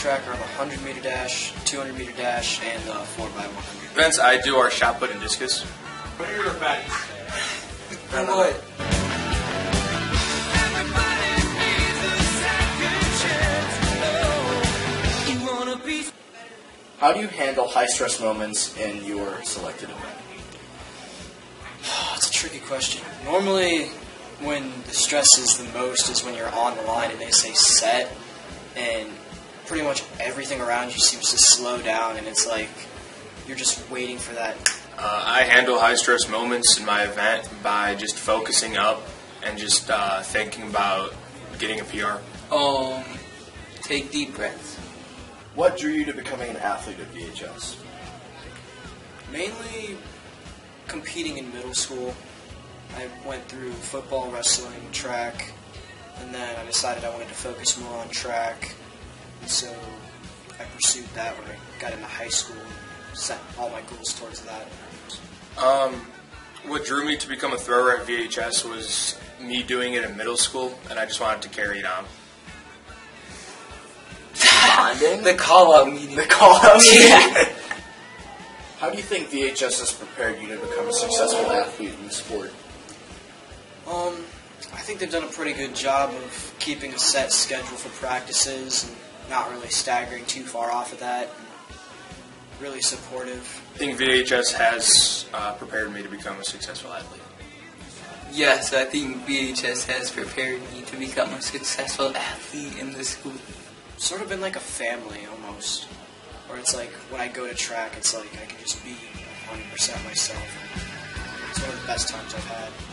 track are the 100 meter dash, 200 meter dash, and the 4x100. Events I do are shot put and discus. What are your events? What? How do you handle high stress moments in your selected event? That's a tricky question. Normally, when the stress is the most is when you're on the line and they say set, and pretty much everything around you seems to slow down, and it's like you're just waiting for that. Uh, I handle high stress moments in my event by just focusing up and just uh, thinking about getting a PR. Um, take deep breaths. What drew you to becoming an athlete at VHS? Mainly competing in middle school. I went through football, wrestling, track, and then I decided I wanted to focus more on track. And so I pursued that when I got into high school and set all my goals towards that. Um, what drew me to become a thrower at VHS was me doing it in middle school, and I just wanted to carry it on. Bonding? The call out meeting. The call out Yeah. How do you think VHS has prepared you to become a successful athlete in the sport? Um, I think they've done a pretty good job of keeping a set schedule for practices and not really staggering too far off of that. Really supportive. I think VHS has uh, prepared me to become a successful athlete. Yes, I think VHS has prepared me to become a successful athlete in the school. Sort of been like a family almost. Where it's like when I go to track, it's like I can just be 100% myself. It's one of the best times I've had.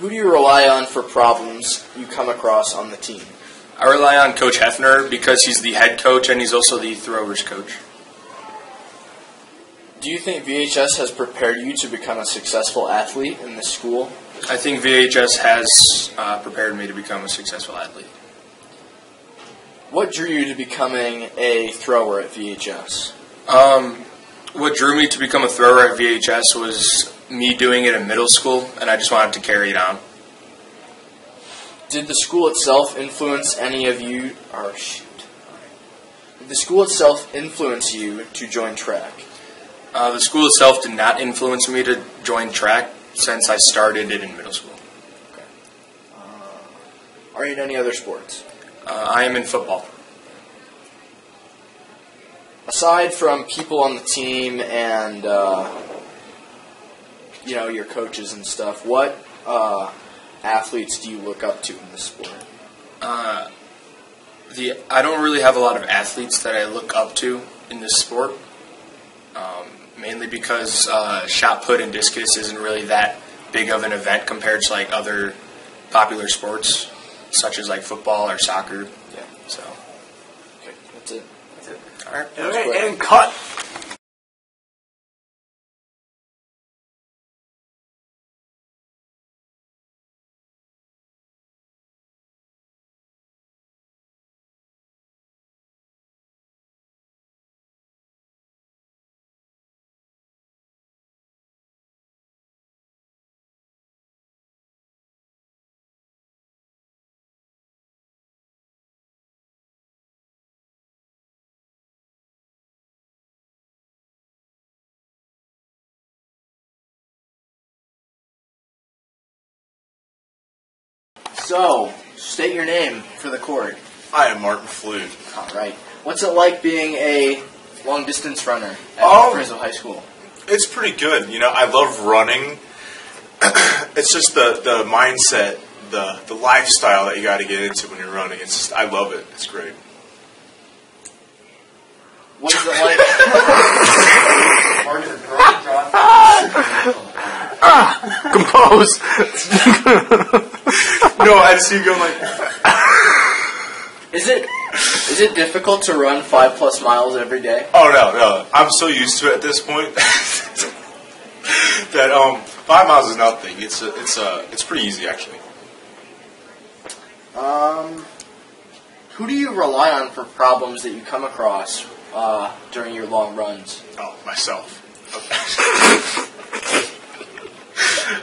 Who do you rely on for problems you come across on the team? I rely on Coach Hefner because he's the head coach and he's also the throwers coach. Do you think VHS has prepared you to become a successful athlete in this school? I think VHS has uh, prepared me to become a successful athlete. What drew you to becoming a thrower at VHS? Um, what drew me to become a thrower at VHS was me doing it in middle school, and I just wanted to carry it on. Did the school itself influence any of you? Or shoot. Did the school itself influence you to join track? Uh, the school itself did not influence me to join track since I started it in middle school. Okay. Are you in any other sports? Uh, I am in football. Aside from people on the team and uh, you know your coaches and stuff, what uh, athletes do you look up to in this sport? Uh, the I don't really have a lot of athletes that I look up to in this sport, um, mainly because uh, shot put and discus isn't really that big of an event compared to like other popular sports, such as like football or soccer. Yeah. So, Okay, that's it. that's it. All right. Okay, and cut. So, state your name for the court. I am Martin Flute. All right. What's it like being a long distance runner at. Oh. Fresno High School? It's pretty good. You know, I love running. it's just the, the mindset, the the lifestyle that you got to get into when you're running. It's just, I love it. It's great. What is it like? Ah! Compose. No, I see you going like, Is it is it difficult to run five plus miles every day? oh no, no. I'm so used to it at this point that um five miles is nothing. It's a, it's a, it's pretty easy actually. Um, who do you rely on for problems that you come across uh, during your long runs? Oh, myself.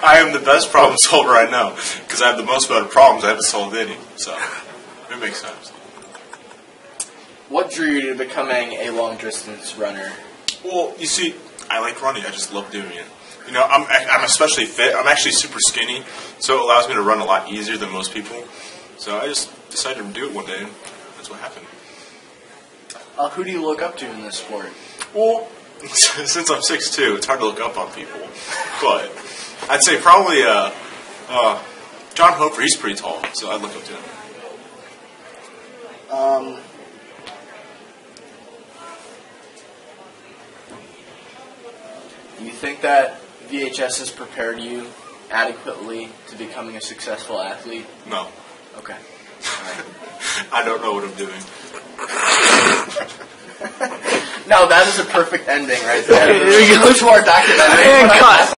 I am the best problem solver I know because I have the most amount of problems I haven't solved any. So it makes sense. What drew you to becoming a long distance runner? Well, you see, I like running. I just love doing it. You know, I'm I'm especially fit. I'm actually super skinny, so it allows me to run a lot easier than most people. So I just decided to do it one day, and that's what happened. Uh, who do you look up to in this sport? Well, since I'm 6'2", it's hard to look up on people, but I'd say probably uh, uh, John Hofer. He's pretty tall, so I'd look up to him. Um, do you think that VHS has prepared you adequately to becoming a successful athlete? No, Okay. I don't know what I'm doing. No, that is a perfect ending right there. There we go. To our documentary. And cut.